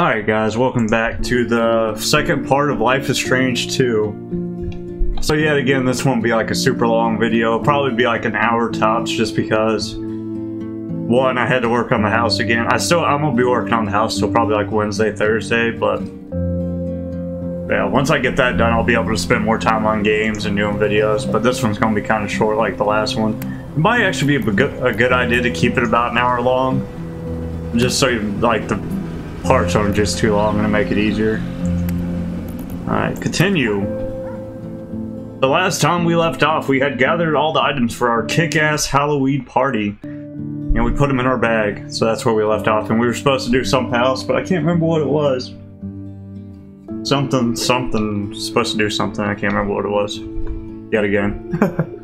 Alright guys, welcome back to the second part of Life is Strange 2. So yet again, this won't be like a super long video, It'll probably be like an hour tops just because one, I had to work on the house again. I still, I'm gonna be working on the house till probably like Wednesday, Thursday, but yeah, once I get that done, I'll be able to spend more time on games and doing videos, but this one's gonna be kind of short like the last one. It might actually be a good, a good idea to keep it about an hour long, just so you, like the parts aren't just too long, I'm gonna make it easier. Alright, continue. The last time we left off, we had gathered all the items for our kick-ass Halloween party. And we put them in our bag, so that's where we left off. And we were supposed to do something else, but I can't remember what it was. Something, something, supposed to do something, I can't remember what it was. Yet again.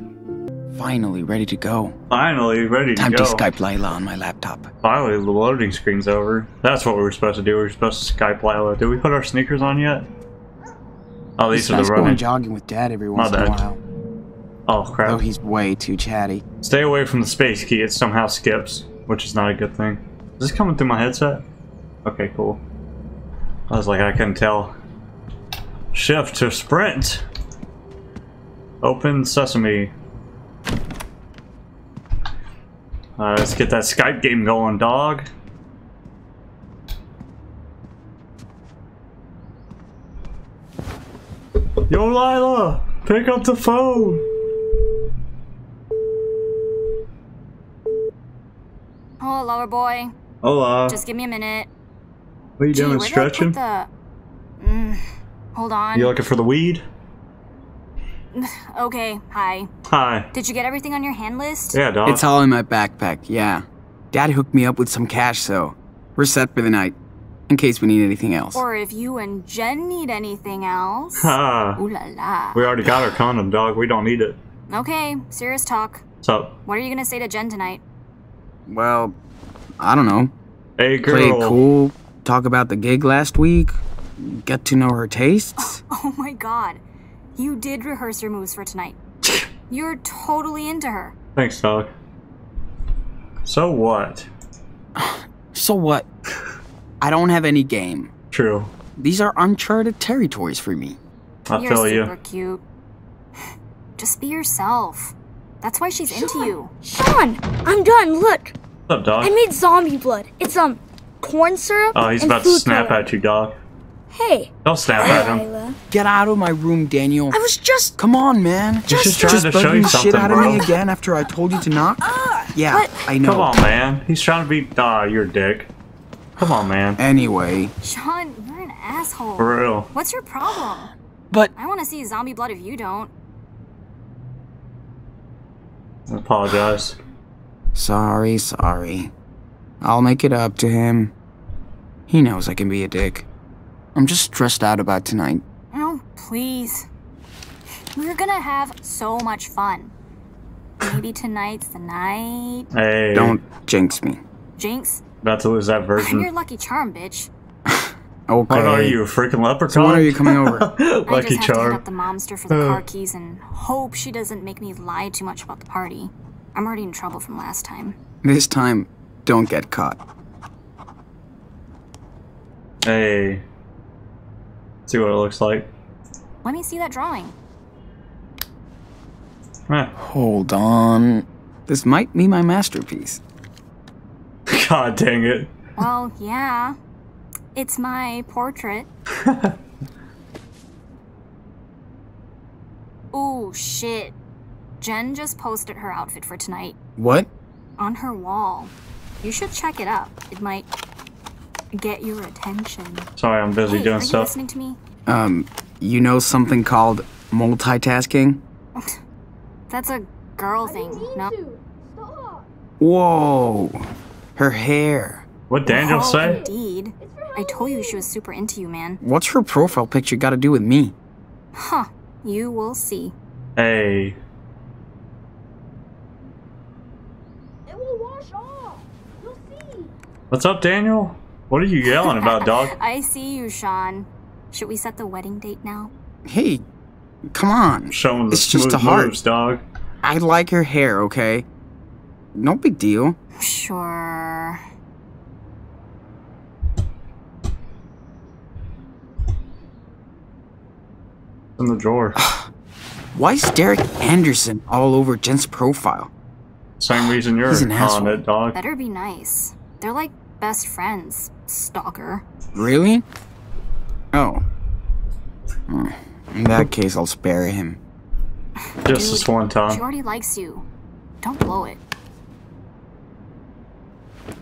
Finally ready to go. Finally, ready Time to go. to Skype Lyla on my laptop. Finally, the loading screen's over. That's what we were supposed to do. We were supposed to Skype Lyla. Did we put our sneakers on yet? Oh, these It's are nice the going running. jogging with Dad every once in a while. Oh, crap. Oh, he's way too chatty. Stay away from the space key. It somehow skips, which is not a good thing. Is this coming through my headset? Okay, cool. I was like, I couldn't tell. Shift to sprint. Open sesame. Alright, let's get that Skype game going, dog. Yo, Lyla! Pick up the phone! Oh, lower boy. Hola. Just give me a minute. What are you Gee, doing? where did I Stretching? the... Mm, hold on. You looking for the weed? Okay, hi. Hi. Did you get everything on your hand list? Yeah, dog. It's all in my backpack, yeah. Dad hooked me up with some cash, so we're set for the night. In case we need anything else. Or if you and Jen need anything else. Ha. Ooh la la. We already got our condom, dog. We don't need it. Okay, serious talk. What's up? What are you gonna say to Jen tonight? Well, I don't know. Hey, girl. Play it cool, talk about the gig last week, get to know her tastes. Oh my god. You did rehearse your moves for tonight. You're totally into her. Thanks, dog. So what? So what? I don't have any game. True. These are uncharted territories for me. I You're feel super you. cute. Just be yourself. That's why she's into you. Sean, I'm done. Look, What's up, dog? I made zombie blood. It's um corn syrup. Oh, he's and about to snap coloring. at you, dog. Hey, Don't snap at him. Lyla. Get out of my room, Daniel. I was just. Come on, man. He's just trying to show bugging you the shit something, out of me again after I told you to knock? yeah, but- I know. Come on, man. He's trying to be. Ah, you're a dick. Come on, man. Anyway, Sean, you're an asshole. For real. What's your problem? but I want to see zombie blood if you don't. I apologize. sorry, sorry. I'll make it up to him. He knows I can be a dick. I'm just stressed out about tonight. Oh, please. We're gonna have so much fun. Maybe tonight's the night. Hey. Don't jinx me. Jinx, About to lose that I'm your lucky charm, bitch. Okay. What are you, a freaking leprechaun? So when are you coming over? Lucky I Lucky just have to hit up the momster for the car uh. keys and hope she doesn't make me lie too much about the party. I'm already in trouble from last time. this time, don't get caught. Hey. See what it looks like. Let me see that drawing. Eh. Hold on. This might be my masterpiece. God dang it. Well, yeah. It's my portrait. oh, shit. Jen just posted her outfit for tonight What? on her wall. You should check it out. It might get your attention. Sorry, I'm busy Hey, doing are you stuff. listening to me? Um, you know something called multitasking? That's a girl thing, no? Whoa. Her hair. What Daniel Oh, say? indeed. I told you she was super into you, man. What's her profile picture got to do with me? Huh. You will see. Hey. It will wash off. You'll see. What's up, Daniel? What are you yelling about, dog? I see you, Sean. Should we set the wedding date now? Hey, come on. Showing the it's smooth just a heart. moves, dog. I like her hair, okay? No big deal. Sure. In the drawer. Why is Derek Anderson all over Jen's profile? Same reason you're an on asshole. it, dog. Better be nice. They're like best friends stalker. Really? Oh. Hmm. In that case, I'll spare him. Just this one She time. already likes you. Don't blow it.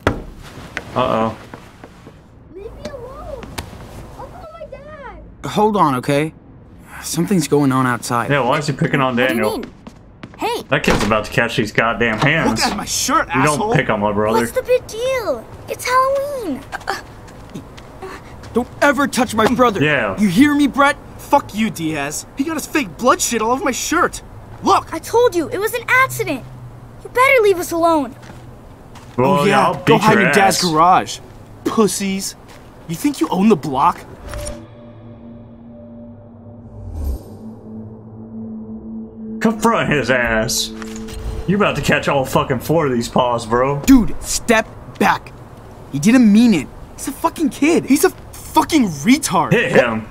Uh oh. Leave me alone. I'll call my dad. Hold on, okay? Something's going on outside. Yeah, why is he picking on What do you Daniel? mean? Hey, That kid's about to catch these goddamn hands. Look at my shirt, You asshole. don't pick on my brother. What's the big deal? It's Halloween. Don't ever touch my brother. Yeah. You hear me, Brett? Fuck you, Diaz. He got his fake blood shit all over my shirt. Look. I told you, it was an accident. You better leave us alone. Well, oh, oh yeah. I'll Go hide your in Dad's garage. Pussies. You think you own the block? Confront his ass. You're about to catch all fucking four of these paws, bro. Dude, step back. He didn't mean it. He's a fucking kid. He's a fucking retard. Hit him.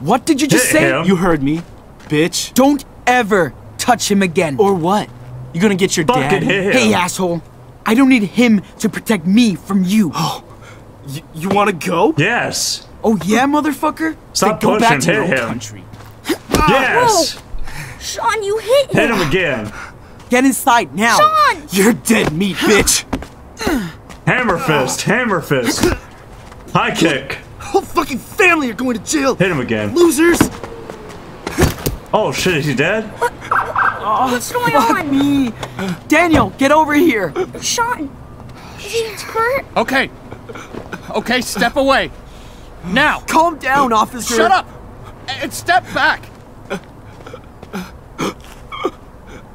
What did you just Hit say? him. You heard me, bitch. Don't ever touch him again. Or what? You gonna get your Fucking dad? hit him. Hey, asshole. I don't need him to protect me from you. Y- you wanna go? Yes. Oh yeah, motherfucker? Stop Then go back to your Hit own him. country. Yes. Sean, you hit him. Hit him again. Get inside now. Sean! You're dead meat, bitch. Hammer fist. Hammer fist. High kick. Whole fucking family are going to jail. Hit him again. Losers. Oh shit, is he dead? What? What's going Fuck on? me. Daniel, get over here. Sean, is he hurt? Okay. Okay, step away. Now, Calm down, officer. shut up and step back.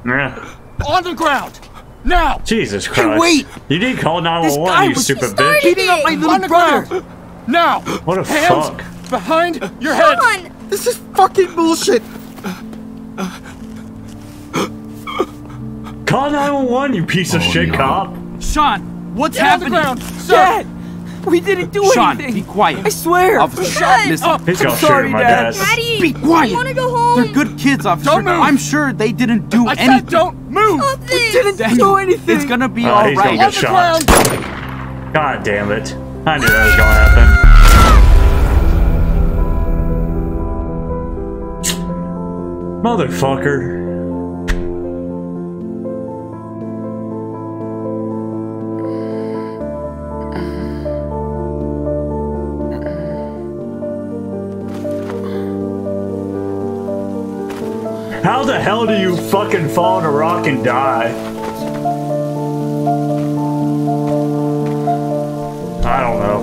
Yeah. On the ground. Now, Jesus Christ. wait. You didn't call 911, you was stupid started bitch. Beating up my little brother. Now. What a Hands fuck. behind your head. Sean! This is fucking bullshit. Call 911, you piece of oh, shit cop. Sean, what's Get on the happening? ground, sir. Dad, we didn't do Sean, anything. be quiet. I swear. Officer, Dad! listen. Up. He's gonna sorry, at my Dad. dad. Daddy! Be quiet. I want to go home. They're good kids, officer. Don't move. I'm sure they didn't do I anything. said don't move. Stop this. didn't Daniel, do anything. It's gonna be Oh, all he's gonna right. get On the shot. God damn it. I knew that was gonna happen. Motherfucker. How the hell do you fucking fall on a rock and die? I don't know.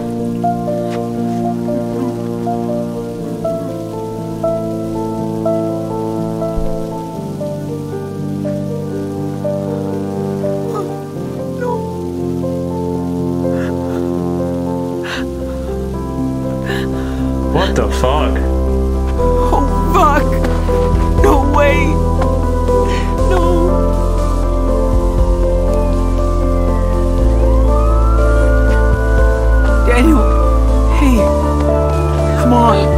What the fuck? Come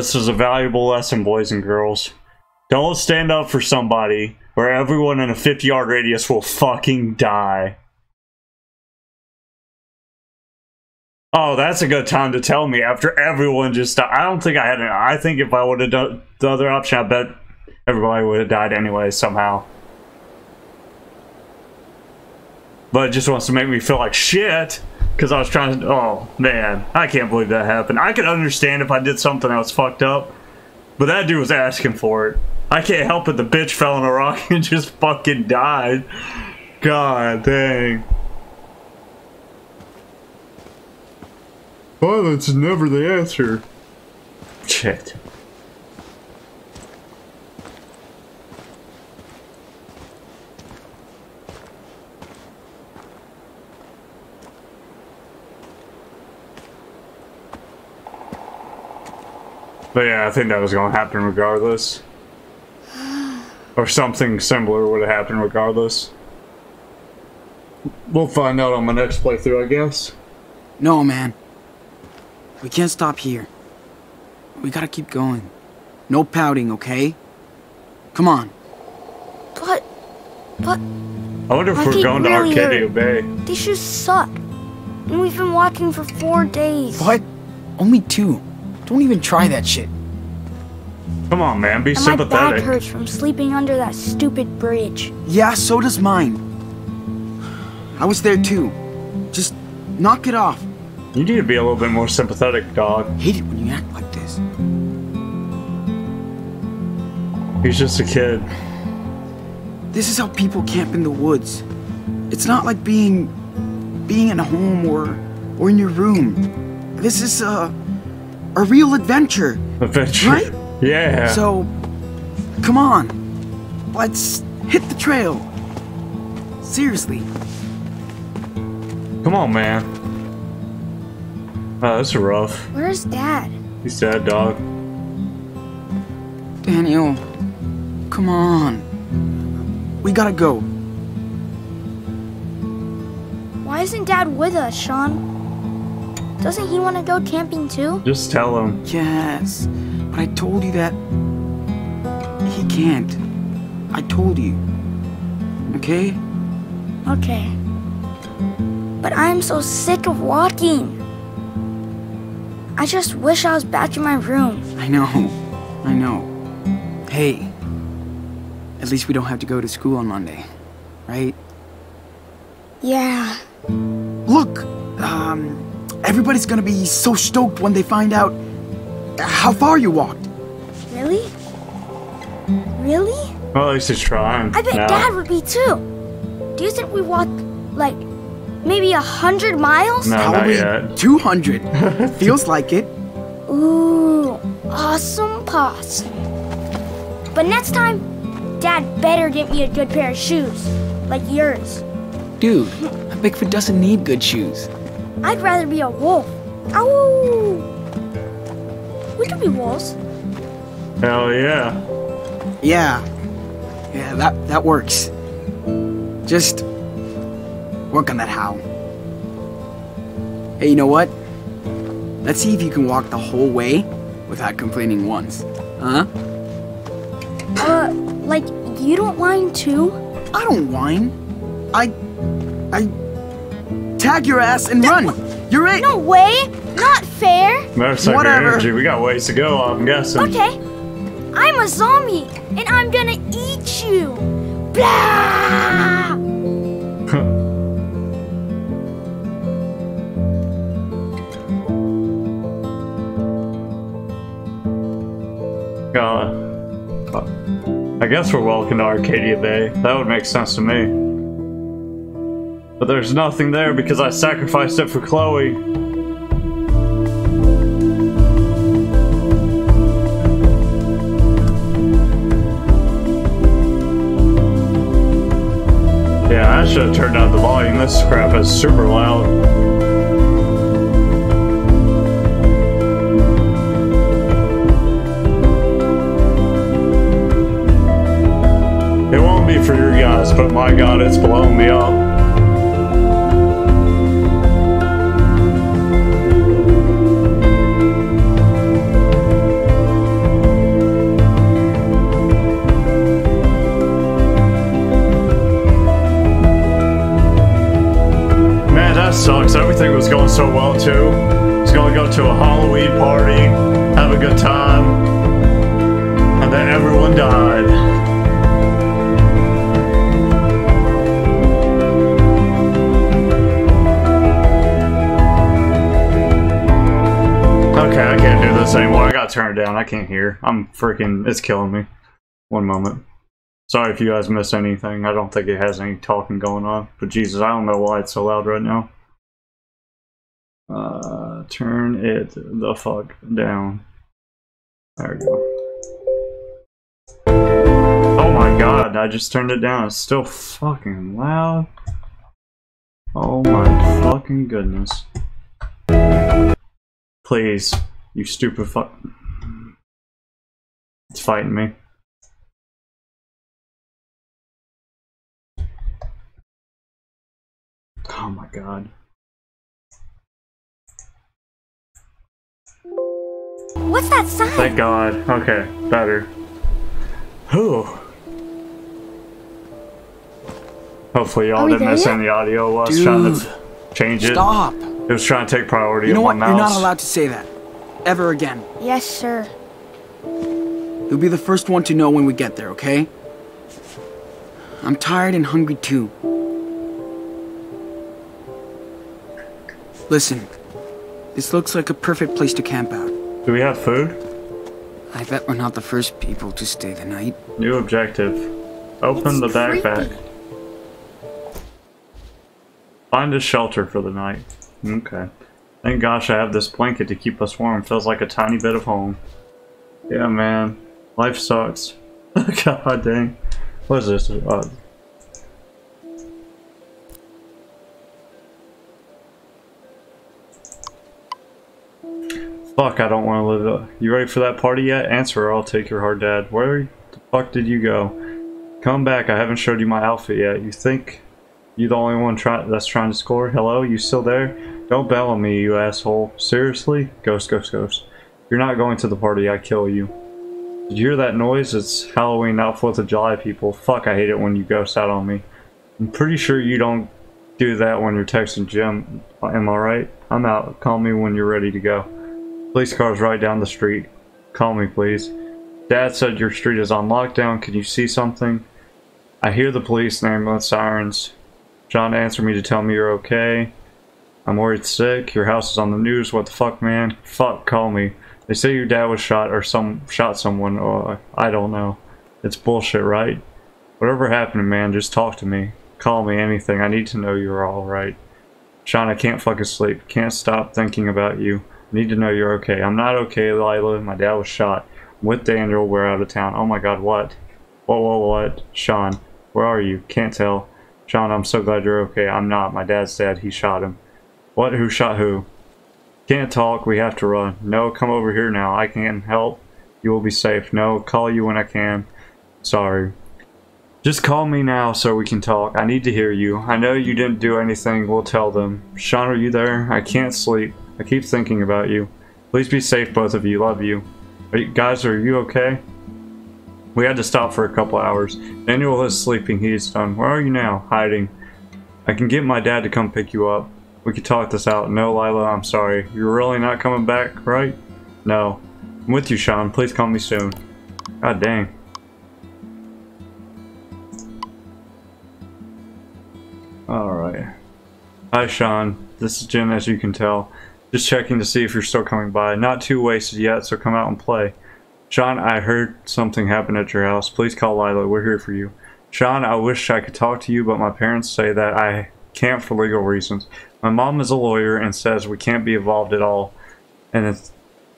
this is a valuable lesson, boys and girls. Don't stand up for somebody where everyone in a 50 yard radius will fucking die. Oh, that's a good time to tell me after everyone just died. I don't think I had an. I think if I would have done the other option, I bet everybody would have died anyway somehow. But it just wants to make me feel like shit. Because I was trying to. Oh man, I can't believe that happened. I could understand if I did something that was fucked up, but that dude was asking for it. I can't help it. The bitch fell in a rock and just fucking died. God dang. Violence is never the answer. Shit. But yeah, I think that was going to happen regardless. Or something similar would have happened regardless. We'll find out on my next playthrough, I guess. No, man. We can't stop here. We gotta keep going. No pouting, okay? Come on. But, but I wonder if My we're going really to Arcadia hurt. Bay. these shoes suck. And we've been walking for four days. What? Only two. Don't even try that shit. Come on, man, be And my back sympathetic. hurts from sleeping under that stupid bridge. Yeah, so does mine. I was there too. Just knock it off. You need to be a little bit more sympathetic, dog. Hate it when you act like this. He's just a kid. This is how people camp in the woods. It's not like being being in a home or or in your room. This is a a real adventure. Adventure. Right? Yeah. So come on. Let's hit the trail. Seriously. Come on, man. Oh, that's rough. Where's Dad? He's dead, dog. Daniel. Come on. We gotta go. Why isn't Dad with us, Sean? Doesn't he want to go camping too? Just tell him. Yes. But I told you that he can't. I told you. Okay? Okay. But I'm so sick of walking. I just wish I was back in my room. I know. I know. Hey. At least we don't have to go to school on Monday. Right? Yeah. Look, um, everybody's gonna be so stoked when they find out how far you walked. Really? Really? Well, at least he's trying. I bet now. Dad would be too. Do you think we walked like maybe a hundred miles? No, not yet. 200. Feels like it. Ooh, awesome possum. But next time, Dad better get me a good pair of shoes, like yours. Dude, a Bigfoot doesn't need good shoes. I'd rather be a wolf. Ow! We could be wolves. Hell yeah. Yeah. Yeah, that, that works. Just work on that how. Hey, you know what? Let's see if you can walk the whole way without complaining once. Huh? Uh, like you don't whine too? I don't whine. I. I. Tag your ass and run! You're it! No way! Not fair! Motorcycle Whatever. energy. We got ways to go, I'm guessing. Okay, I'm a zombie and I'm gonna eat you. Blah! Uh, I guess we're walking to Arcadia Bay. That would make sense to me. But there's nothing there because I sacrificed it for Chloe. Yeah, I should have turned down the volume. This crap is super loud. It won't be for your guys, but my god, it's blowing me up. sucks. Everything was going so well too. It's gonna go to a Halloween party, have a good time, and then everyone died. Okay, I can't do this anymore. I gotta turn it down. I can't hear. I'm freaking... It's killing me. One moment. Sorry if you guys missed anything. I don't think it has any talking going on. But Jesus, I don't know why it's so loud right now. Uh, turn it the fuck down. There we go. Oh my god, I just turned it down. It's still fucking loud. Oh my fucking goodness. Please, you stupid fuck. It's fighting me. Oh my god. What's that sign? Thank god. Okay, better. Whew. Hopefully y'all didn't there miss yet? any audio while I was trying to change it. Stop. It was trying to take priority You know of what? my You're not allowed to say that. Ever again. Yes, sir. You'll be the first one to know when we get there, okay? I'm tired and hungry too. Listen, this looks like a perfect place to camp out. Do we have food? I bet we're not the first people to stay the night. New objective. Open It's the backpack. creepy. Find a shelter for the night. Okay. Thank gosh I have this blanket to keep us warm. Feels like a tiny bit of home. Yeah, man. Life sucks. God dang. What is this? Uh, fuck, I don't want to live. it. You ready for that party yet? Answer or I'll take your hard dad. Where the fuck did you go? Come back. I haven't showed you my outfit yet. You think you're the only one try that's trying to score? Hello? You still there? Don't bell on me, you asshole. Seriously? Ghost, ghost, ghost. You're not going to the party. I kill you. Did you hear that noise? It's Halloween, not 4th of July, people. Fuck, I hate it when you ghost out on me. I'm pretty sure you don't do that when you're texting Jim. Am I right? I'm out. Call me when you're ready to go. Police car's right down the street. Call me, please. Dad said your street is on lockdown. Can you see something? I hear the police and ambulance sirens. John answered me to tell me you're okay. I'm worried sick. Your house is on the news. What the fuck, man? Fuck, call me. They say your dad was shot or some shot someone or I don't know. It's bullshit, right? Whatever happened, man, just talk to me. Call me anything. I need to know you're alright. Sean, I can't fucking sleep. Can't stop thinking about you. Need to know you're okay. I'm not okay, Lyla. My dad was shot. I'm with Daniel. We're out of town. Oh my god, what? Whoa, whoa, what? Sean, where are you? Can't tell. Sean, I'm so glad you're okay. I'm not. My dad's dead. He shot him. What? Who shot who? Can't talk. We have to run. No, come over here now. I can help. You will be safe. No, call you when I can. Sorry. Just call me now so we can talk. I need to hear you. I know you didn't do anything. We'll tell them. Sean, are you there? I can't sleep. I keep thinking about you. Please be safe, both of you. Love you. Are you guys, are you okay? We had to stop for a couple hours. Daniel is sleeping. He is done. Where are you now? Hiding. I can get my dad to come pick you up. We could talk this out. No, Lyla, I'm sorry. You're really not coming back, right? No. I'm with you, Sean. Please call me soon. God dang. Alright. Hi, Sean. This is Jim, as you can tell. Just checking to see if you're still coming by. Not too wasted yet, so come out and play. Sean, I heard something happened at your house. Please call Lyla. We're here for you. Sean, I wish I could talk to you, but my parents say that I can't for legal reasons. My mom is a lawyer and says we can't be involved at all, and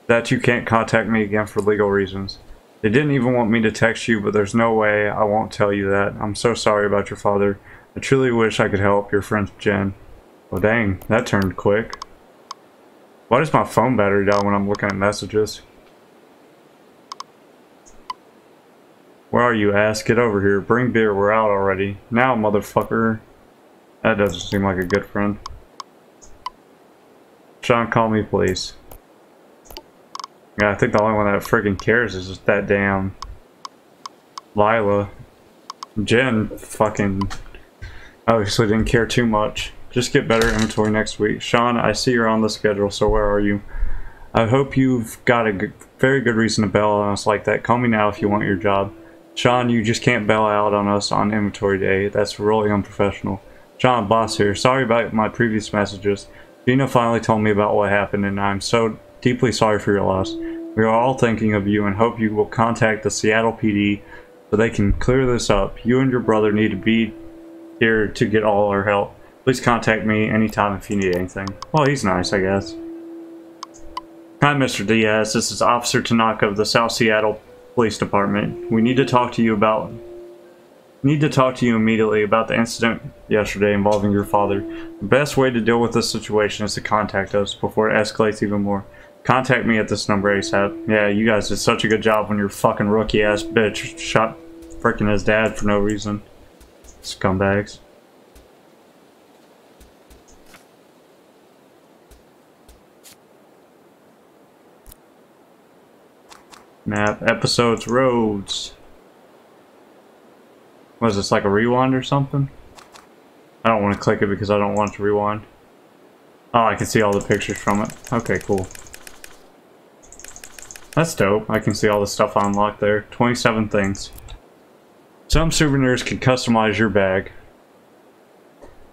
that you can't contact me again for legal reasons. They didn't even want me to text you, but there's no way I won't tell you that. I'm so sorry about your father. I truly wish I could help. Your friend Jen. Well, dang, that turned quick. Why does my phone battery die when I'm looking at messages? Where are you, ass? Get over here. Bring beer. We're out already. Now, motherfucker. That doesn't seem like a good friend. Sean, call me, please. Yeah, I think the only one that freaking cares is just that damn Lyla. Jen fucking obviously didn't care too much. Just get better inventory next week. Sean, I see you're on the schedule, so where are you? I hope you've got a very good reason to bail on us like that. Call me now if you want your job. Sean, you just can't bail out on us on inventory day. That's really unprofessional. John, boss here. Sorry about my previous messages. Gina finally told me about what happened, and I'm so deeply sorry for your loss. We are all thinking of you and hope you will contact the Seattle PD so they can clear this up. You and your brother need to be here to get all our help. Please contact me anytime if you need anything. Well, he's nice, I guess. Hi, Mr. Diaz. This is Officer Tanaka of the South Seattle Police Department. We need to talk to you about need to talk to you immediately about the incident yesterday involving your father. The best way to deal with this situation is to contact us before it escalates even more. Contact me at this number ASAP. Yeah, you guys did such a good job when your fucking rookie ass bitch shot freaking his dad for no reason. Scumbags. Map, episodes, roads. Was this like a rewind or something? I don't want to click it because I don't want to rewind. Oh, I can see all the pictures from it. Okay, cool. That's dope. I can see all the stuff unlocked there. 27 things. Some souvenirs can customize your bag.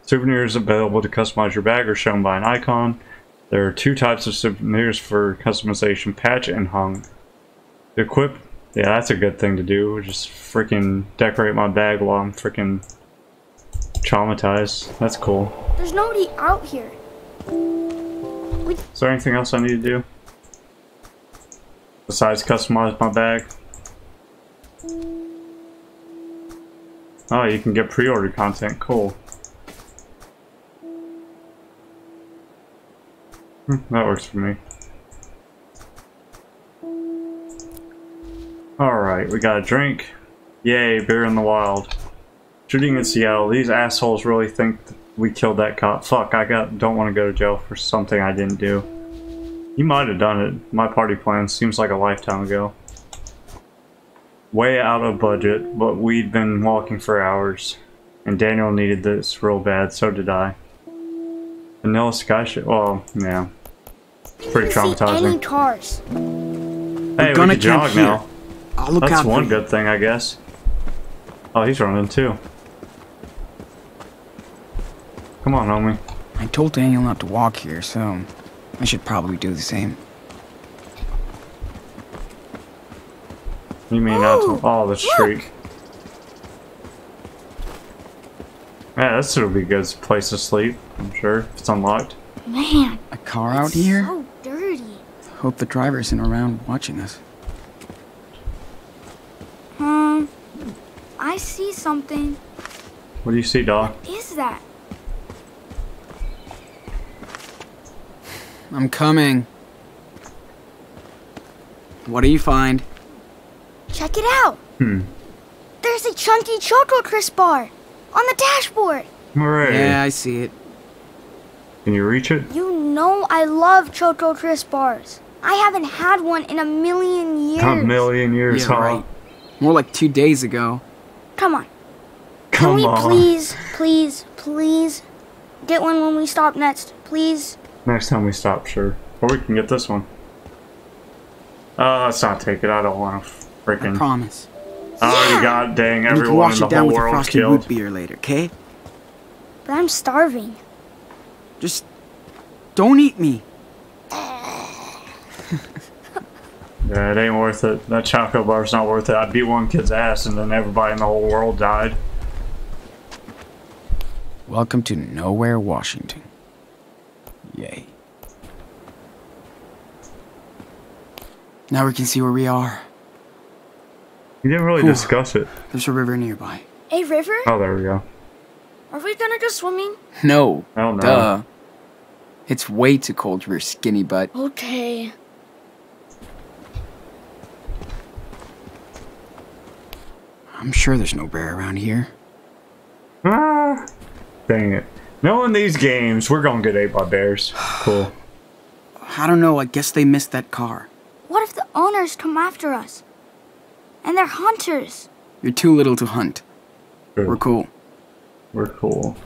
Souvenirs available to customize your bag are shown by an icon. There are two types of souvenirs for customization, patch and hung. Equip, yeah, that's a good thing to do. Just freaking decorate my bag while I'm freaking traumatized. That's cool. There's nobody out here. Is there anything else I need to do? Besides customize my bag? Oh, you can get pre-order content. Cool. Hmm, that works for me. Alright, we got a drink. Yay, beer in the wild. Shooting in Seattle. These assholes really think we killed that cop. Fuck, I got don't want to go to jail for something I didn't do. You might have done it. My party plan seems like a lifetime ago. Way out of budget, but we'd been walking for hours. And Daniel needed this real bad, so did I. Vanilla Sky shit. Well, yeah. It's pretty Didn't see any traumatizing. cars. Hey, We're gonna can jog here. now. I'll look That's out one for you. good thing, I guess. Oh, he's running too. Come on, homie. I told Daniel not to walk here, so I should probably do the same. You mean out to oh the street? Yeah, this would be a good place to sleep. I'm sure if it's unlocked. Man, A car out here? so dirty. Hope the driver isn't around watching us. Hmm. I see something. What do you see, dog? Is that? I'm coming. What do you find? Check it out. Hmm. There's a chunky Choco Crisp bar on the dashboard. Hooray! Yeah, I see it. Can you reach it? You know I love Choco Crisp bars. I haven't had one in a million years. A million years, Yeah, huh? right. More like two days ago. Come on. Come Can we on. please, please, please get one when we stop next? Please? Next time we stop, sure. Or we can get this one. Uh, let's not take it. I don't want to I freaking. promise. I already got dang And you can everyone wash in the it down whole with a world frosty root killed. beer later, okay? But I'm starving. Just don't eat me. Yeah, it ain't worth it. That chocolate bar's not worth it. I beat one kid's ass and then everybody in the whole world died. Welcome to Nowhere, Washington. Yay. Now we can see where we are. You didn't really Whew. discuss it. There's a river nearby. A river? Oh, there we go. Are we gonna go swimming? No. Hell no. Duh. It's way too cold for your skinny butt. Okay. I'm sure there's no bear around here. Ah, dang it. Knowing these games, we're gonna get ate by bears. Cool. I don't know, I guess they missed that car. What if the owners come after us? And they're hunters. You're too little to hunt. True. We're cool. We're cool.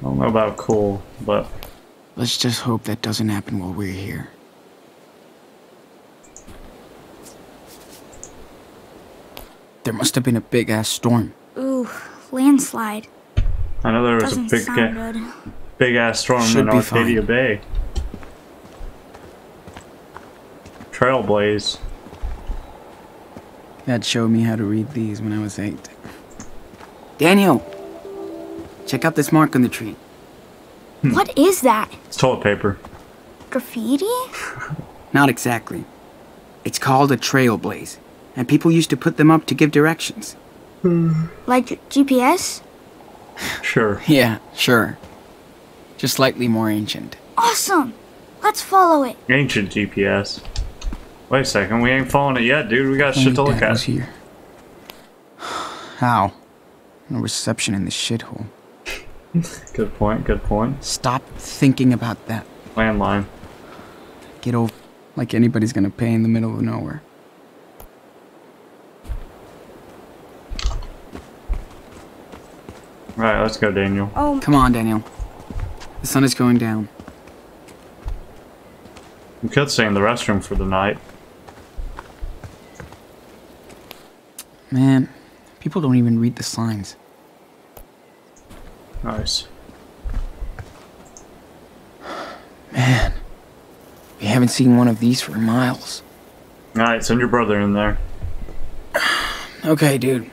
I don't know about cool, but Let's just hope that doesn't happen while we're here. There must have been a big ass storm. Ooh, landslide. I know there was a Doesn't big, sound ga- good. big ass storm Should in be Arcadia fine. Bay. Trailblaze. Dad showed me how to read these when I was eight. Daniel, check out this mark on the tree. Hmm. What is that? It's toilet paper. Graffiti? Not exactly. It's called a trailblaze, and people used to put them up to give directions. Hmm. Like GPS? Sure. Yeah, sure. Just slightly more ancient. Awesome! Let's follow it. Ancient GPS. Wait a second, we ain't following it yet, dude. We got shit to Only look Dad was at. here. How? No reception in this shithole. Good point, good point. Stop thinking about that. Landline. Get over like anybody's gonna pay in the middle of nowhere. Right, let's go, Daniel. Oh, Come on, Daniel. The sun is going down. We could stay in the restroom for the night. Man, people don't even read the signs. Nice. Man, we haven't seen one of these for miles. Alright, send your brother in there. Okay, dude.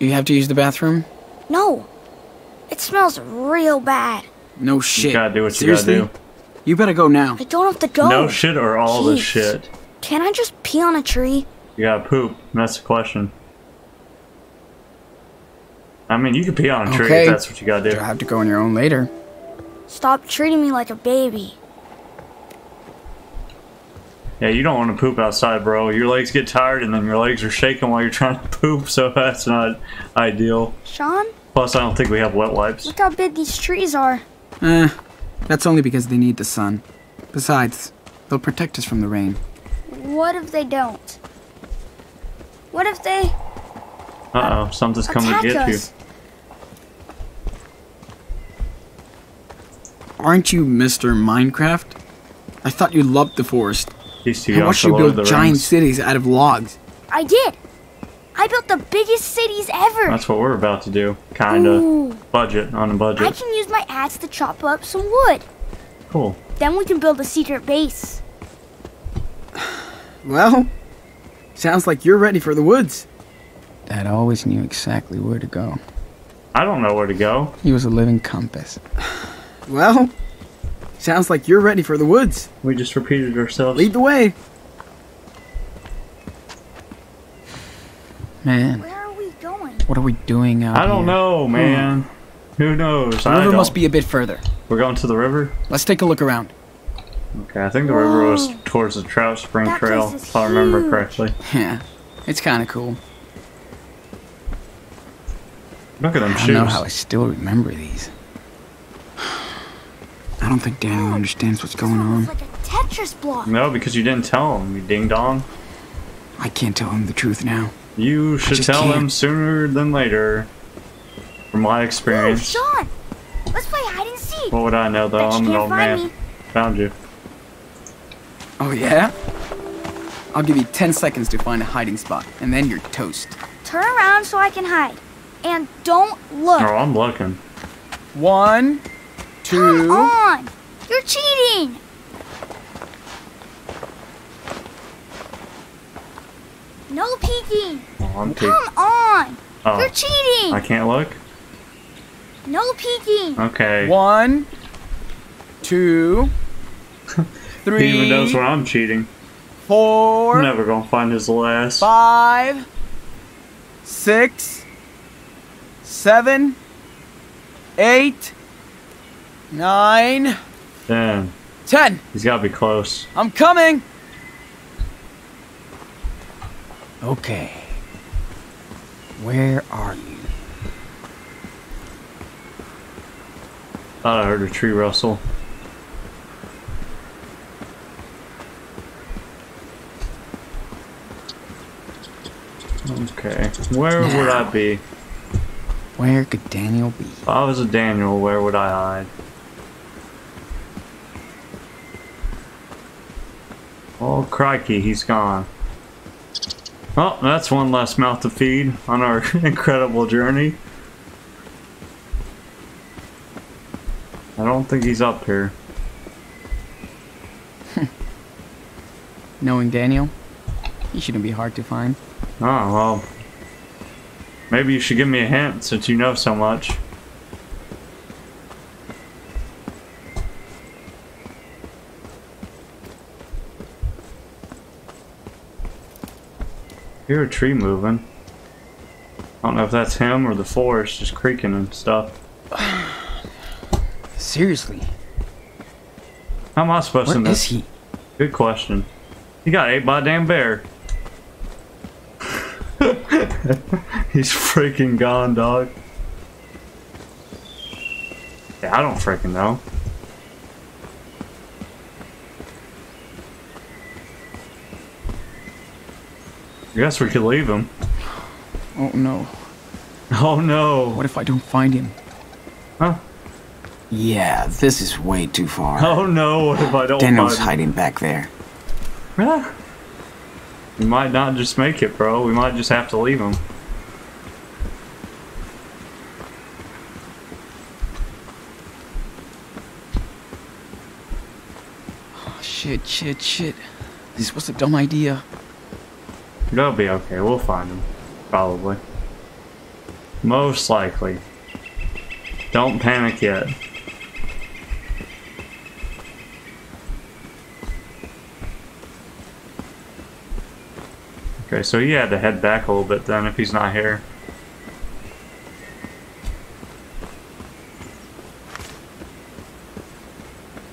You have to use the bathroom? no. It smells real bad. No shit. gotta do what you Seriously? gotta do. You better go now. I don't have to go. No shit or all the Jeez. shit. Can I just pee on a tree? You gotta poop. That's the question. I mean, you can pee on a tree Okay. if that's what you gotta do. You'll have to go on your own later. Stop treating me like a baby. Yeah, you don't want to poop outside, bro. Your legs get tired and then your legs are shaking while you're trying to poop, so that's not ideal. Sean, Plus, I don't think we have wet wipes. look how big these trees are. Eh, that's only because they need the sun. Besides, they'll protect us from the rain. What if they don't? What if they Uh oh, something's coming to attack get you. Aren't you Mr. Minecraft? I thought you loved the forest. He's too I watched you build giant Rings. cities out of logs. I did. I built the biggest cities ever. That's what we're about to do. Kinda. Budget, on a budget. I can use my axe to chop up some wood. Cool. Then we can build a secret base. Well, sounds like you're ready for the woods. Dad always knew exactly where to go. I don't know where to go. He was a living compass. Well, sounds like you're ready for the woods. We just repeated ourselves. Lead the way. Man, Where are we going? what are we doing out I don't here? know, hmm. man. Who knows? The river must be a bit further. We're going to the river? Let's take a look around. Okay, I think the river was towards the Trout Spring That Trail, place is if I remember huge. correctly. Yeah, it's kind of cool. Look at them I shoes. don't know how I still remember these. I don't think Daniel understands what's going on. looks like a Tetris block. No, because you didn't tell him, you ding dong. I can't tell him the truth now. You should tell can't. him sooner than later. From my Oh, experience. Sean! Let's play hide and seek. What would I know though? Bet I'm an old man. me. Found you. Oh, yeah? I'll give you 10 seconds to find a hiding spot, and then you're toast. Turn around so I can hide. And don't look. Oh, I'm looking. One, two. Come two. on! You're cheating! No peeking! Oh, I'm peek- Come on! Oh, You're cheating! I can't look? No peeking! Okay. One, two, three. two, He even knows where I'm cheating. four, I'm never gonna find his last. five, six, seven, eight, nine, Damn. ten. He's gotta be close. I'm coming. Okay. Where are you? Thought I heard a tree rustle. Okay. Where would I be? Where could Daniel be? If I was a Daniel, where would I hide? Oh, crikey, he's gone. Oh, that's one less mouth to feed on our incredible journey. I don't think he's up here. Knowing Daniel, he shouldn't be hard to find. Oh, well. Maybe you should give me a hint since you know so much. Hear a tree moving. I don't know if that's him or the forest just creaking and stuff. Seriously, How am I supposed where to know? is he? Good question. He got ate by a damn bear. He's freaking gone, dog. Yeah, I don't freaking know. Guess we could leave him. Oh no. Oh no. What if I don't find him? Huh? Yeah, this is way too far. Oh no, what if I don't Daniel's find him? hiding back there. Yeah. We might not just make it, bro. We might just have to leave him. Oh, shit, shit, shit. This was a dumb idea. That'll be okay. We'll find them. Probably. Most likely. Don't panic yet. Okay, so he had to head back a little bit then if he's not here.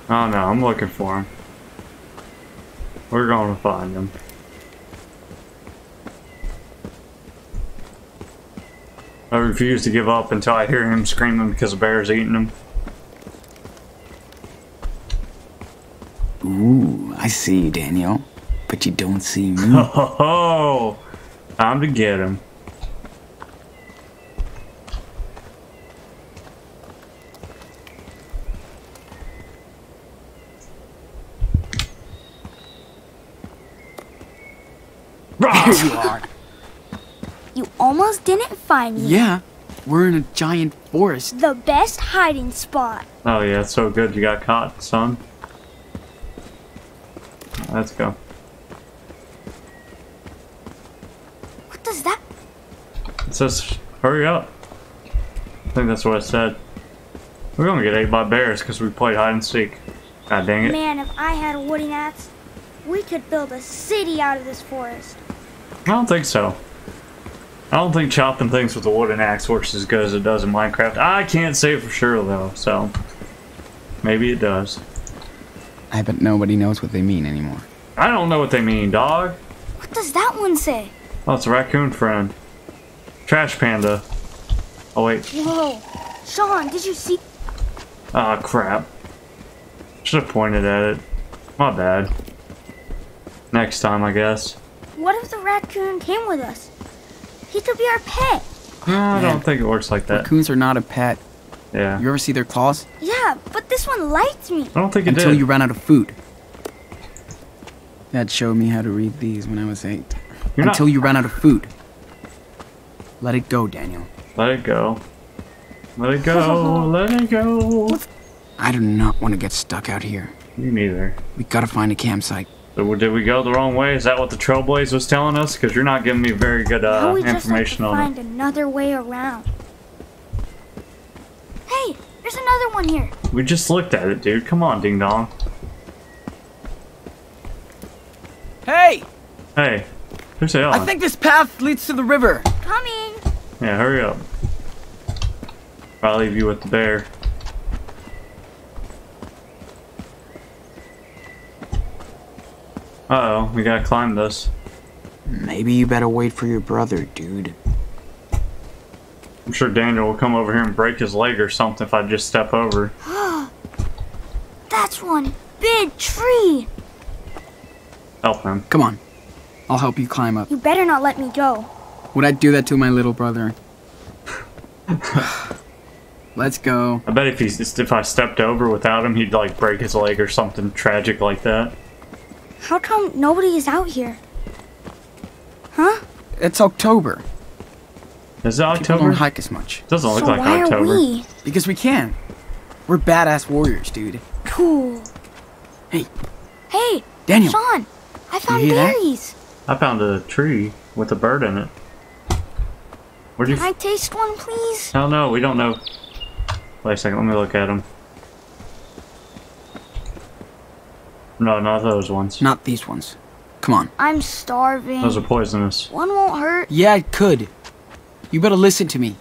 Oh no, I'm looking for him. We're going to find him. I refuse to give up until I hear him screaming because a bear's eating him. Ooh, I see you, Daniel. But you don't see me. Ho ho ho! Time to get him. Here you are. You almost didn't find me. Yeah, we're in a giant forest. The best hiding spot. Oh yeah, it's so good you got caught, son. Let's go. What does that? It says, hurry up. I think that's what I said. We're gonna get ate by bears because we played hide and seek. God dang it. Man, if I had a wooden axe, we could build a city out of this forest. I don't think so. I don't think chopping things with a wooden axe works as good as it does in Minecraft. I can't say for sure though, so maybe it does. I bet nobody knows what they mean anymore. I don't know what they mean, dog. What does that one say? Oh, it's a raccoon friend. Trash panda. Oh wait. Whoa. Sean, did you see? Ah, crap. Should have pointed at it. My bad. Next time, I guess. What if the raccoon came with us? He could be our pet. No, I Man. don't think it works like that. Raccoons are not a pet. Yeah. You ever see their claws? Yeah, but this one liked me. I don't think it Until did. you ran out of food. Dad showed me how to read these when I was eight. You're not- Until you ran out of food. Let it go, Daniel. Let it go. Let it go. Let it go. I do not want to get stuck out here. Me neither. We gotta find a campsite. So did we go the wrong way? Is that what the Trailblaze was telling us? Because you're not giving me very good Now uh, we just have to information on it. find another way around. Hey, there's another one here. We just looked at it, dude. Come on, ding dong. Hey! Hey, who's that? I think this path leads to the river. Coming. Yeah, hurry up. I'll leave you with the bear. Uh oh, we gotta climb this. Maybe you better wait for your brother, dude. I'm sure Daniel will come over here and break his leg or something if I just step over. That's one big tree. Help him. Come on. I'll help you climb up. You better not let me go. Would I do that to my little brother? Let's go. I bet if he if I stepped over without him, he'd like break his leg or something tragic like that. How come nobody is out here? Huh? It's October. Is it People October? don't hike as much. Doesn't look so like why October. are we? Because we can. We're badass warriors, dude. Cool. Hey, Hey, Daniel. Sean. I found hear that? berries. I found a tree with a bird in it. Where'd you? Can I taste one, please? Hell no, we don't know. Wait a second, let me look at them. No, not those ones. Not these ones. Come on. I'm starving. Those are poisonous. One won't hurt. Yeah, it could. You better listen to me.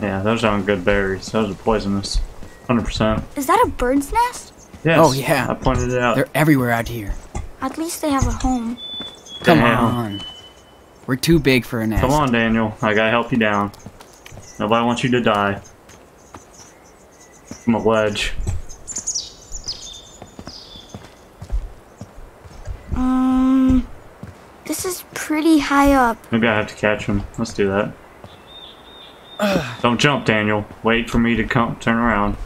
Yeah, those aren't good berries. Those are poisonous. 100%. Is that a bird's nest? Yes. Oh, yeah. I pointed it out. They're everywhere out here. At least they have a home. Come Damn. on. We're too big for a nest. Come on, Daniel. I gotta help you down. Nobody wants you to die. From a ledge. Um, this is pretty high up. Maybe I have to catch him. Let's do that. Don't jump, Daniel. Wait for me to come turn around.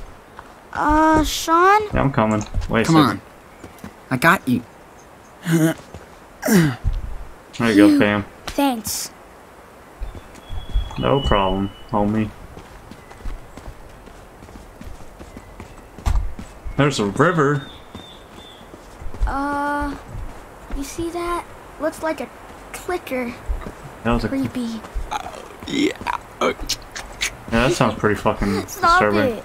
Uh, Sean? Yeah, I'm coming. Wait Come second. on. I got you. There you go, fam. Thanks. No problem, homie. There's a river. Uh, you see that? Looks like a clicker. That was a yeah. Creepy. That sounds pretty fucking Stop disturbing. it.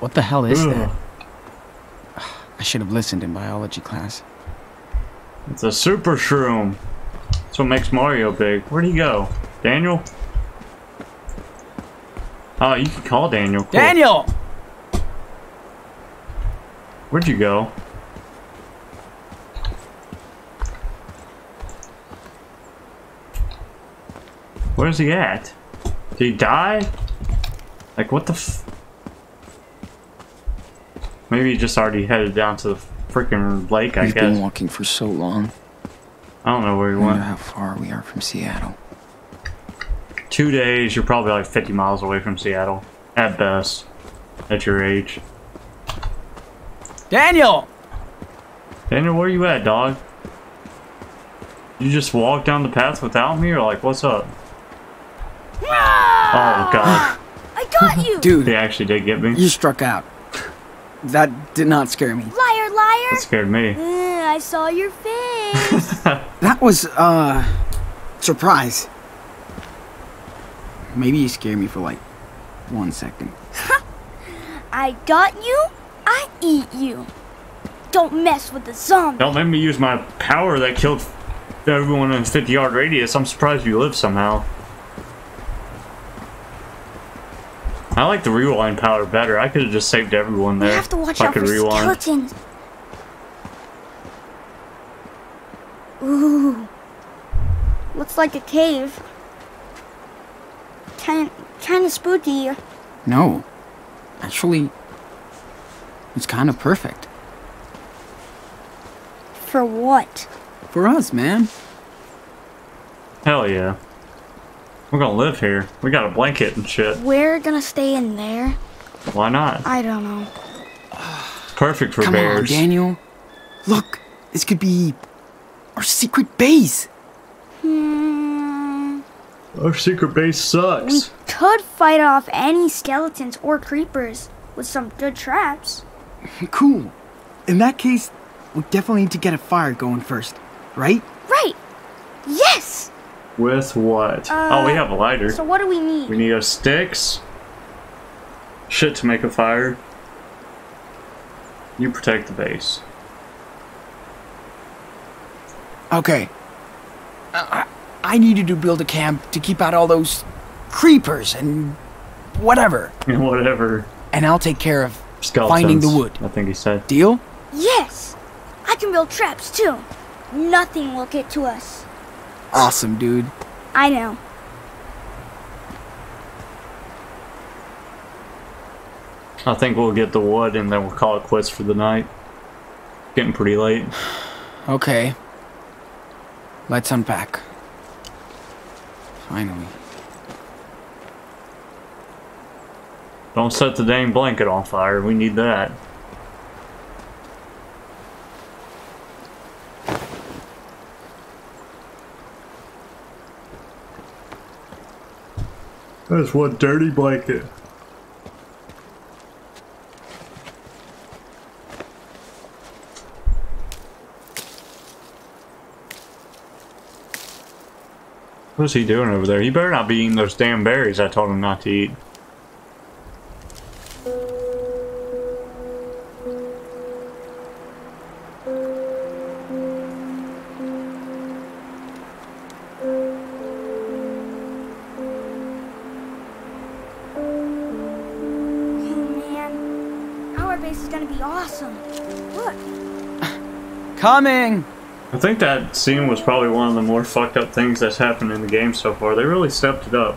What the hell is Ugh. that? I should have listened in biology class. It's a super shroom. That's what makes Mario big. Where'd he go? Daniel? Oh, you can call Daniel. Cool. Daniel! Where'd you go? Where's he at? Did he die? Like, what the f- Maybe he just already headed down to the freaking lake, I We've guess. been walking for so long. I don't know where he I wonder went. how far we are from Seattle. Two days, you're probably like 50 miles away from Seattle. At best. At your age. Daniel! Daniel, where you at, dog? You just walk down the path without me, or like, what's up? Oh god, I got you! Dude, they actually did get me. you struck out. That did not scare me. Liar, liar! That scared me. Uh, I saw your face. That was, uh, surprise. Maybe you scared me for like one second. I got you, I eat you. Don't mess with the zombie. Don't make me use my power that killed everyone in a 50 yard radius. I'm surprised you live somehow. I like the rewind power better. I could have just saved everyone We there. have to watch if I out could for rewind. skeletons. Ooh. Looks like a cave. Kind, kind of spooky. No. Actually, it's kind of perfect. For what? For us, man. Hell yeah. We're gonna live here. We got a blanket and shit. We're gonna stay in there? Why not? I don't know. It's perfect for Come bears. on, Daniel. Look, this could be our secret base. Hmm. Our secret base sucks. We could fight off any skeletons or creepers with some good traps. Cool. In that case, we definitely need to get a fire going first, right? Right. Yes. With what? oh, we uh, have a lighter. So what do we need? We need a sticks. Shit to make a fire. You protect the base. Okay. Uh, I, I I needed to build a camp to keep out all those creepers and whatever. Whatever. And I'll take care of Skeletons. finding the wood. I think he said. Deal? Yes. I can build traps too. Nothing will get to us. Awesome, dude. I know. I think we'll get the wood and then we'll call it quits for the night. Getting pretty late. Okay. Let's unpack. Finally. Don't set the dang blanket on fire. We need that. That's one dirty blanket. What's he doing over there? He better not be eating those damn berries I told him not to eat. Coming! I think that scene was probably one of the more fucked up things that's happened in the game so far. They really stepped it up.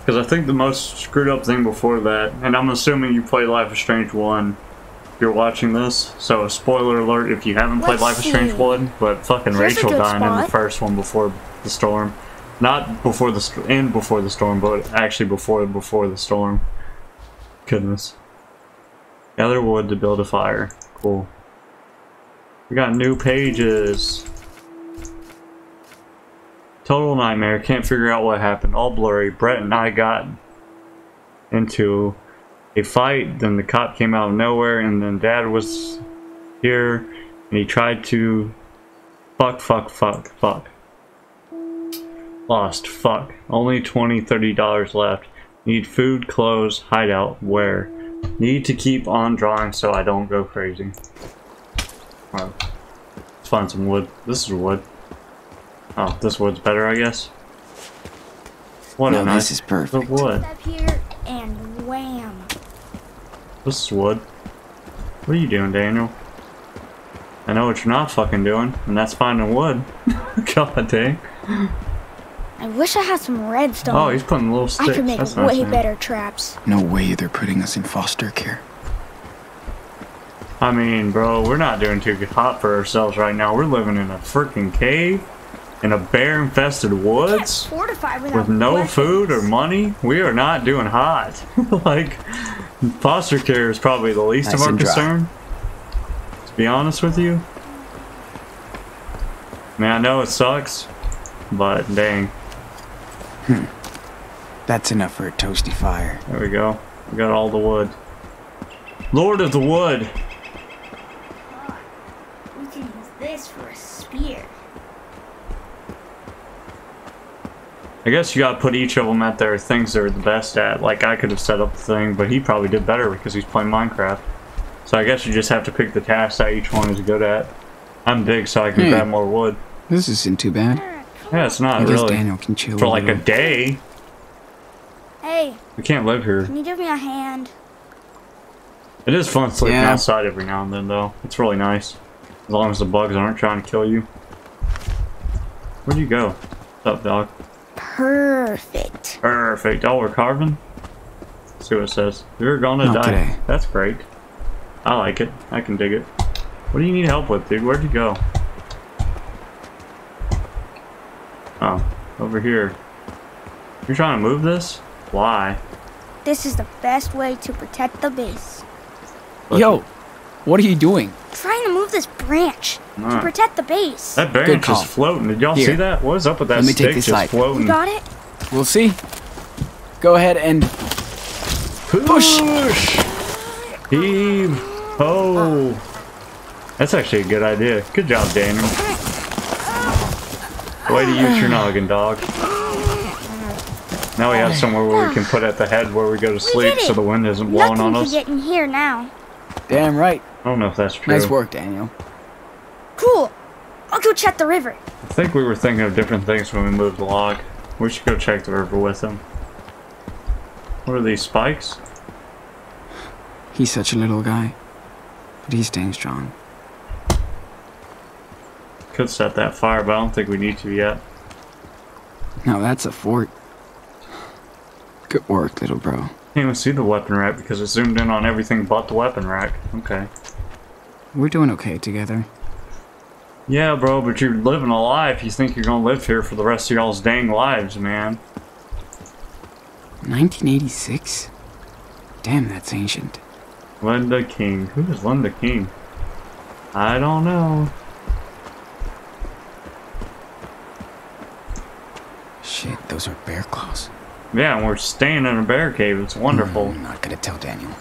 Because I think the most screwed up thing before that, and I'm assuming you played Life is Strange 1 if you're watching this, so a spoiler alert if you haven't played Let's Life is Strange 1, but fucking Here's Rachel good dying in the first one before the storm. Not before the st- in before the storm, but actually before before the storm. Goodness. Gather wood to build a fire. Cool. We got new pages. Total nightmare. Can't figure out what happened. All blurry. Brett and I got into a fight. Then the cop came out of nowhere, and then Dad was here, and he tried to fuck, fuck, fuck, fuck. Lost. Fuck. Only 20 $30 left. Need food, clothes, hideout, where? Need to keep on drawing so I don't go crazy. Alright. Let's find some wood. This is wood. Oh, this wood's better, I guess. What No, a this nice is the wood. step here and wham. This is wood. What are you doing, Daniel? I know what you're not fucking doing, and that's finding wood. God dang. I wish I had some redstone. Oh, he's putting little sticks. I could make that's way nice, better traps. No way they're putting us in foster care. I mean, bro, we're not doing too hot for ourselves right now. We're living in a freaking cave, in a bear-infested woods. With no weapons. food or money, we are not doing hot. like, foster care is probably the least of our and dry. concern. To be honest with you. Man, I know it sucks, but dang. Hmm. That's enough for a toasty fire. There we go. We got all the wood. Lord of the Wood! We can use this for a spear. I guess you gotta put each of them at their things they're the best at. Like, I could have set up the thing, but he probably did better because he's playing Minecraft. So I guess you just have to pick the tasks that each one is good at. I'm big, so I can Hmm. grab more wood. This isn't too bad. Yeah, it's not I guess really. Daniel can chill For like a little. day. Hey, We can't live here. can you give me a hand? It is fun sleeping Yeah. outside every now and then, though. It's really nice. As long as the bugs aren't trying to kill you. Where'd you go? What's up, dog? Perfect. Perfect. Oh, we're carving? Let's see what it says. You're gonna Not die. today. That's great. I like it. I can dig it. What do you need help with, dude? Where'd you go? Oh, over here. You're trying to move this? Why? This is the best way to protect the base. Yo, what are you doing? Trying to move this branch to protect the base. That branch is floating. Did y'all Here. see that? What is up with that Let me take stick this just side. floating? You got it? We'll see. Go ahead and push. Heave. Oh. That's actually a good idea. Good job, Daniel. Way to use your noggin, dog. Now we have somewhere where we can put at the head where we go to sleep so the wind isn't blowing Nothing on can us. get in here now. Damn right. I don't know if that's true. Nice work, Daniel. Cool. I'll go check the river. I think we were thinking of different things when we moved the log. We should go check the river with him. What are these spikes? He's such a little guy, but he's staying strong. Could set that fire, but I don't think we need to yet. Now that's a fort. Good work, little bro. Can't even see the weapon rack because it zoomed in on everything but the weapon rack. Okay. We're doing okay together. Yeah, bro, but you're living a life. You think you're gonna live here for the rest of y'all's dang lives, man. 1986? Damn, that's ancient. Linda King. Who is Linda King? I don't know. Shit, those are bear claws. Yeah, and we're staying in a bear cave. It's wonderful. I'm not gonna tell Daniel.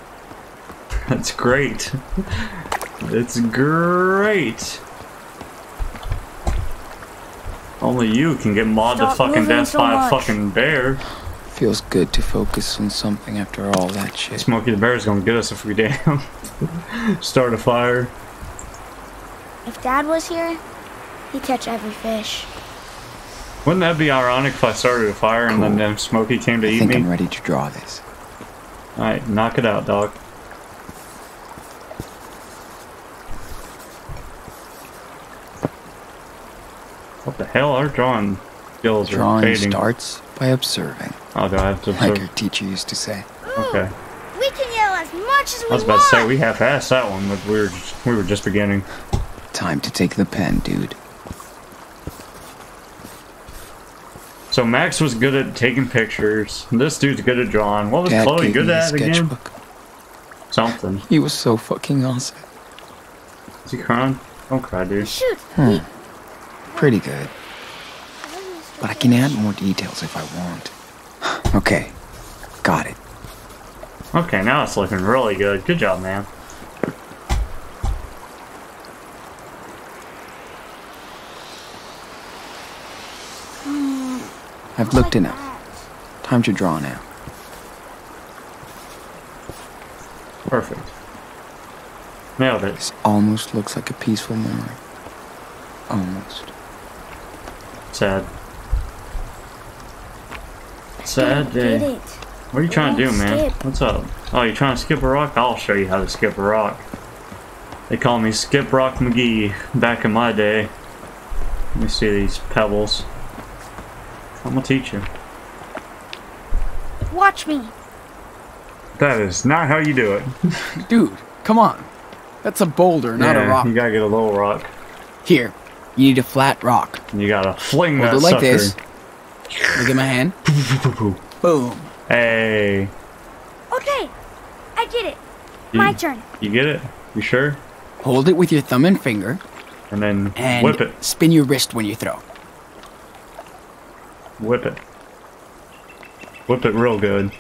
That's great. it's great. Only you can get mauled to Stop fucking moving death so by a fucking bear. Feels good to focus on something after all that shit. Smokey the Bear is gonna get us if we damn start a fire. If Dad was here, he'd catch every fish. Wouldn't that be ironic if I started a fire and then, then Smokey came to I eat think me? I'm ready to draw this. Alright, knock it out, dog. What the hell? Our drawing skills are Drawing fading. starts by observing, Oh, do I have to like your teacher used to say. Okay. We can yell as much as we want. I was about want. to say we half-assed that one, but we were just, we were just beginning. Time to take the pen, dude. So Max was good at taking pictures. This dude's good at drawing. What was Dad Chloe gave good me a at again? sketchbook. Something. He was so fucking awesome. Is he crying? Don't cry, dude. Shoot. Hmm. Pretty good. But I can add more details if I want. Okay, got it. Okay, now it's looking really good. Good job, man. I've looked enough. Time to draw now. Perfect. Nailed it. This almost looks like a peaceful memory. Almost. Sad. Sad day. What are you trying to do, man? What's up? Oh, you're trying to skip a rock? I'll show you how to skip a rock. They call me Skip Rock McGee back in my day. Let me see these pebbles. I'm gonna teach you. Watch me. That is not how you do it. Dude, come on. That's a boulder, not Yeah, a rock. You gotta get a little rock. Here, you need a flat rock. You gotta fling Hold that it like sucker. this. Look at my hand. Boom. Hey, Okay. I get it. you, My turn. you get it? You sure? Hold it with your thumb and finger, And then and whip it. spin your wrist when you throw. Whip it. Whip it real good.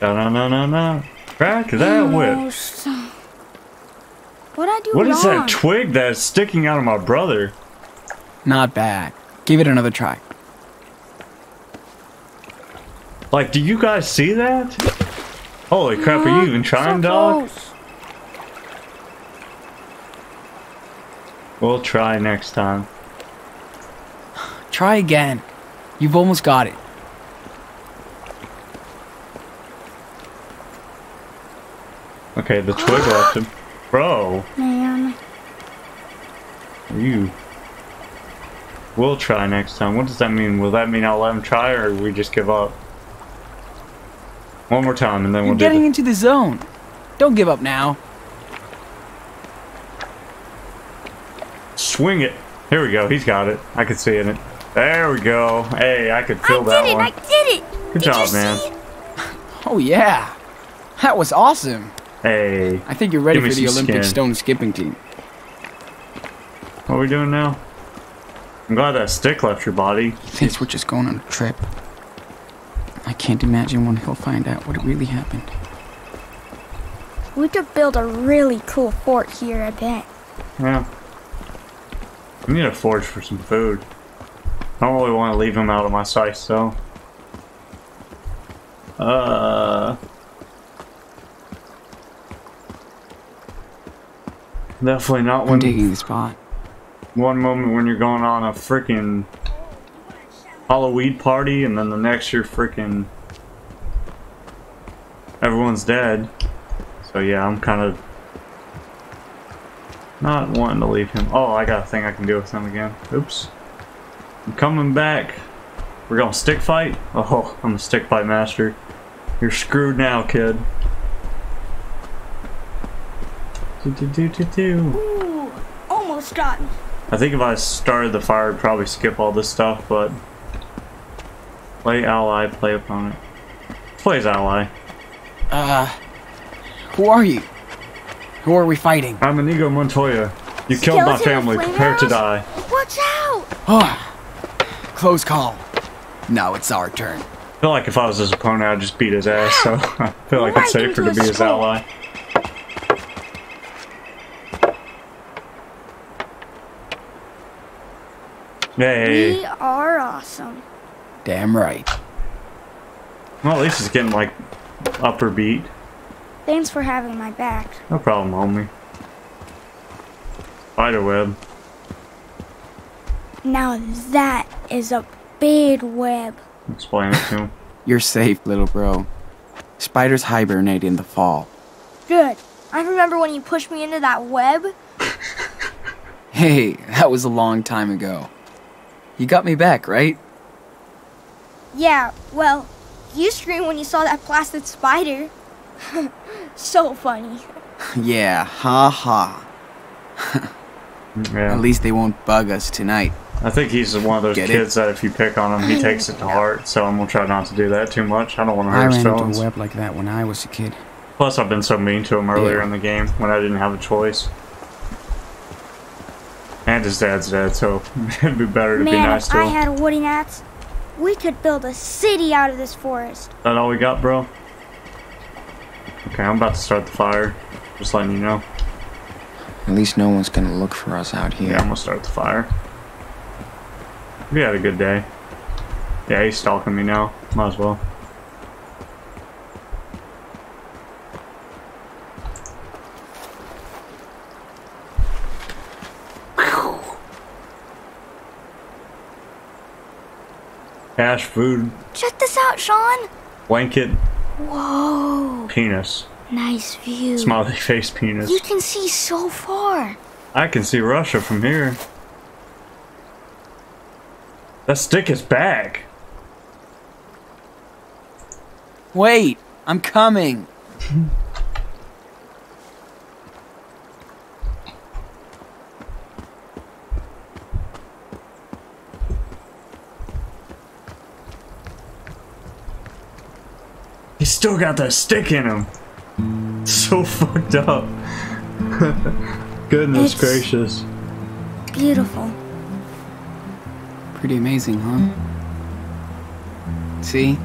No, no, no, no. Crack that whip. What'd I do What is wrong? that twig that's sticking out of my brother? Not bad. Give it another try. Like, do you guys see that? Holy crap, are you mm, even trying, so dog? close. We'll try next time. Try again. You've almost got it. Okay, the twig left him. Bro, Man. you. We'll try next time. What does that mean? Will that mean I'll let him try or we just give up? One more time and then You're we'll do getting into the zone. Don't give up now. Swing it. Here we go. He's got it. I can see it. There we go. Hey, I could I feel did that it. one. I did it. Good did job, you man. See? Oh, yeah. That was awesome. Hey, I think you're ready for the Olympic skin. stone skipping team. what are we doing now? I'm glad that stick left your body. Thinks we're just going on a trip. I can't imagine when he'll find out what really happened. We could build a really cool fort here, I bet. Yeah. We need a forge for some food. I don't really want to leave him out of my sight, so. Uh. Definitely not I'm when digging the spot. one moment when you're going on a freaking Halloween party, and then the next you're freaking everyone's dead. So yeah, I'm kind of not wanting to leave him. Oh, I got a thing I can do with him again. Oops. I'm coming back. We're gonna stick fight. Oh, I'm a stick fight master. You're screwed now, kid. Do, do, do, do, do. Ooh, almost got me. I think if I started the fire, I'd probably skip all this stuff, but play ally, play opponent. Plays ally. Uh, who are you? Who are we fighting? I'm Inigo Montoya. You killed my family. with Prepare to die. Watch out! Oh, close call. Now it's our turn. I feel like if I was his opponent, I'd just beat his ass. So I feel like it's safer to be his his ally. Hey. We are awesome. Damn right. Well, at least it's getting like upper beat. Thanks for having my back. No problem, homie. Spiderweb. Now that is a big web. Explain it to him. You're safe, little bro. Spiders hibernate in the fall. Good. I remember when you pushed me into that web. Hey, that was a long time ago. You got me back, right? Yeah, well, you screamed when you saw that plastic spider. so funny. Yeah, ha ha. Yeah. At least they won't bug us tonight. I think he's one of those Get it? kids that if you pick on him, he takes it to heart. So I'm gonna try not to do that too much. I don't want to I hurt his ran into feelings. a web like that when I was a kid. Plus, I've been so mean to him earlier Yeah. in the game when I didn't have a choice. And his dad's dead, so it'd be better to be Man, nice if to I him. had a wooden axe, we could build a city out of this forest. that all we got, bro? Okay, I'm about to start the fire. Just letting you know. At least no one's gonna look for us out here. Yeah, I'm gonna start the fire. We had a good day. Yeah, he's stalking me now. Might as well. Cash, food, Check this out, Sean. blanket, Whoa, penis. nice view. Smiley face penis. You can see so far. I can see Russia from here. That stick is back. Wait, I'm coming. He's still got that stick in him. So fucked up. Goodness It's- gracious. Beautiful. Pretty amazing, huh? Mm. See?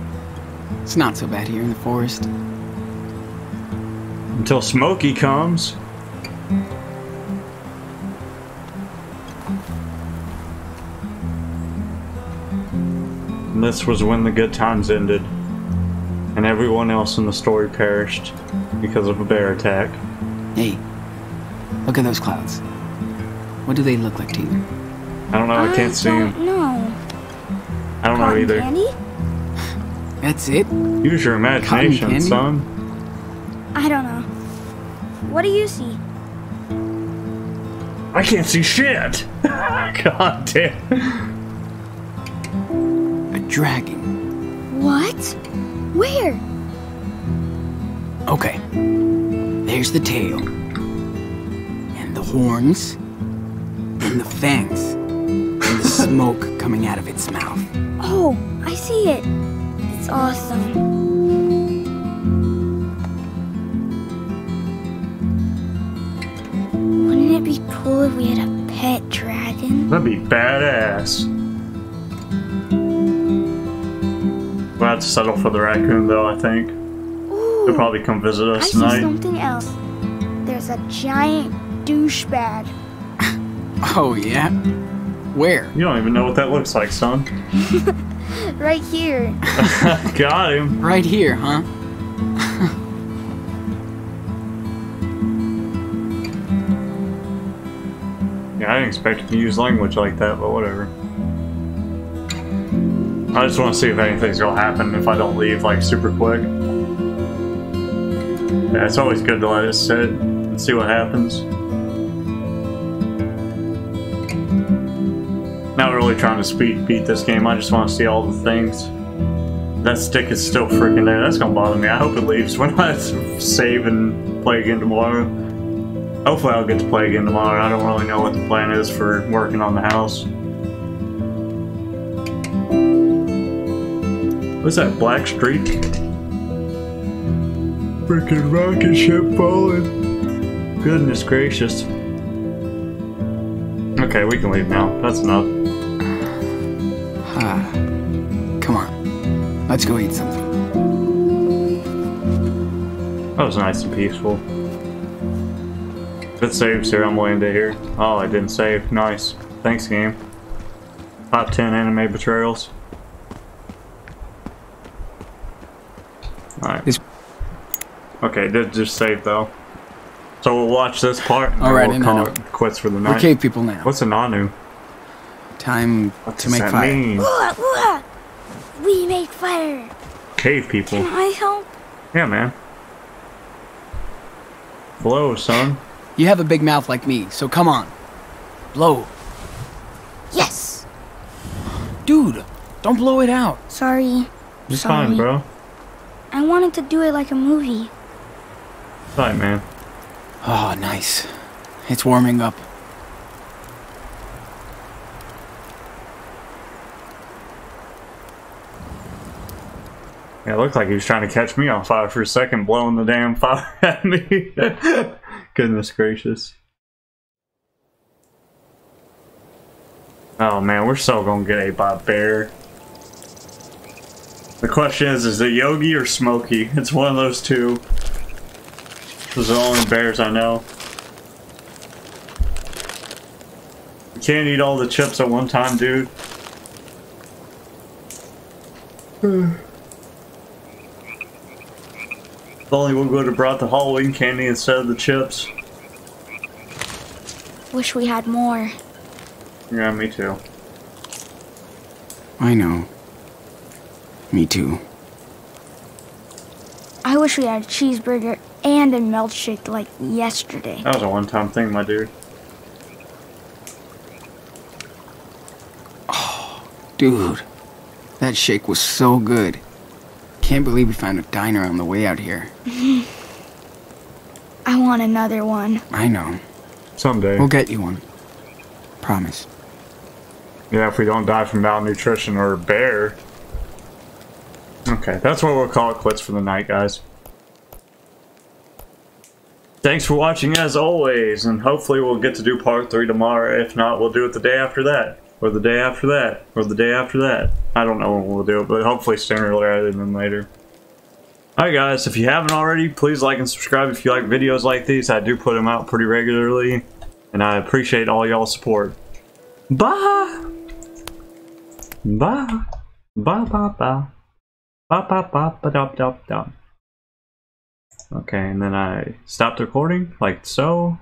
It's not so bad here in the forest. Until Smokey comes. And this was when the good times ended. And everyone else in the story perished because of a bear attack. Hey, look at those clouds. What do they look like to you? I don't know, I can't see don't him. know. I don't know either. candy? That's it? Use your imagination, son. I don't know. What do you see? I can't see shit! God damn. A dragon. What? Where? Okay. There's the tail. And the horns. And the fangs. And the smoke coming out of its mouth. Oh, I see it. It's awesome. Wouldn't it be cool if we had a pet dragon? That'd be badass. We'll have to settle for the raccoon, though, I think. Ooh, He'll probably come visit us I us see tonight. something else. There's a giant douchebag. Oh, yeah? Where? You don't even know what that looks like, son. Right here. Got him. Right here, huh? Yeah, I didn't expect him to use language like that, but whatever. I just want to see if anything's gonna happen if I don't leave, like, super quick. Yeah, it's always good to let it sit and see what happens. Really trying to speed beat this game, I just want to see all the things. That stick is still freaking there, that's gonna bother me. I hope it leaves when I save and play again tomorrow. Hopefully I'll get to play again tomorrow. I don't really know what the plan is for working on the house. What's that, Black streak? Freaking rocket ship falling. Goodness gracious. Okay, we can leave now. That's enough. Let's go eat something. That was nice and peaceful. If it saves here, I'm willing to hear. Oh, I didn't save. Nice. Thanks, game. Top 10 anime betrayals. Alright. This- Okay, did just save though. So we'll watch this part and Alright, we'll and call then- it quits for the We're night. cave people now. What's a Nanu? Time What to does make that fire. mean? Ooh, ooh, we make fire. Cave people. Can I help? Yeah, man. Blow, son. You have a big mouth like me, so come on. Blow. Yes. Dude, don't blow it out. Sorry. It's Sorry. fine, bro. I wanted to do it like a movie. It's fine, man. Oh, nice. It's warming up. It looked like he was trying to catch me on fire for a second, blowing the damn fire at me. Goodness gracious. Oh man, we're so gonna get ate by a bear. The question is, is it Yogi or Smokey? It's one of those two. Those are the only bears I know. You can't eat all the chips at one time, dude. If only we would have brought the Halloween candy instead of the chips. Wish we had more. Yeah, me too. I know. Me too. I wish we had a cheeseburger and a milkshake like yesterday. That was a one-time thing, my dude. Oh, dude, that shake was so good. Can't believe we found a diner on the way out here. I want another one. I know. Someday. We'll get you one. Promise. Yeah, if we don't die from malnutrition or a bear. Okay, that's what we'll call it quits for the night, guys. Thanks for watching as always, and hopefully we'll get to do part 3 tomorrow. If not, we'll do it the day after that. Or the day after that. Or the day after that. I don't know when we'll do it, but hopefully sooner rather than later. Alright guys, if you haven't already, please like and subscribe if you like videos like these. I do put them out pretty regularly, and I appreciate all y'all's support. Bye! Bye. Bye bye bye. Bye bye bye ba dop dop dop. Okay, and then I stopped recording, like so.